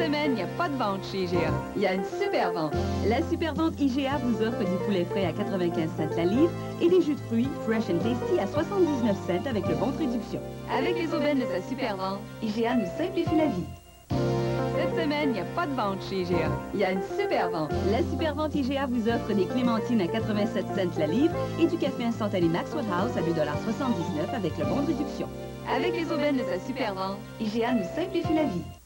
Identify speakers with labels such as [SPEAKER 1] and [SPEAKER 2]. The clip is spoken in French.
[SPEAKER 1] Cette semaine, il n'y a pas de vente chez IGA. Il y a une super vente. La super vente IGA vous offre du poulet frais à 95 cents la livre et des jus de fruits fresh and tasty à 79 cents avec le bon de réduction. Avec les aubaines de sa super vente, IGA nous simplifie la vie. Cette semaine, il n'y a pas de vente chez IGA. Il y a une super vente. La super vente IGA vous offre des clémentines à 87 cents la livre et du café instantané Maxwell House à 2,79 avec le bon de réduction. Avec les aubaines de sa super vente, IGA nous simplifie la vie.